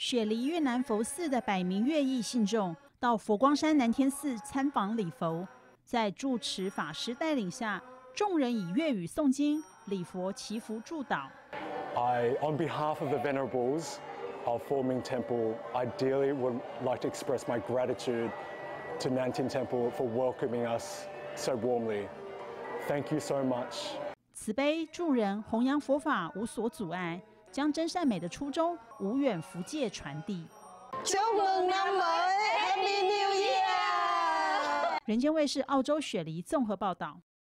雪梨越南佛寺的百名乐艺信众到佛光山南天寺参访礼佛，在住持法师带领下，众人以粤语诵经、礼佛、祈福祝祷。I, on behalf of the venerables of Forming Temple, ideally would like to express my gratitude to Nantin Temple for welcoming us so warmly. Thank you so much. 慈悲助人、弘扬佛法无所阻碍。将真善美的初衷无远福界传递。祝梦南美，Happy New Year！人间卫视澳洲雪梨综合报道。